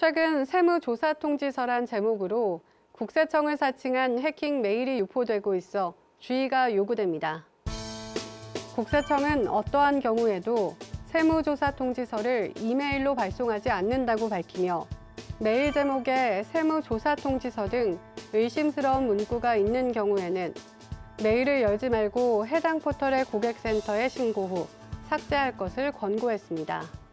최근 세무조사통지서란 제목으로 국세청을 사칭한 해킹 메일이 유포되고 있어 주의가 요구됩니다. 국세청은 어떠한 경우에도 세무조사 통지서를 이메일로 발송하지 않는다고 밝히며 메일 제목에 세무조사 통지서 등 의심스러운 문구가 있는 경우에는 메일을 열지 말고 해당 포털의 고객센터에 신고 후 삭제할 것을 권고했습니다.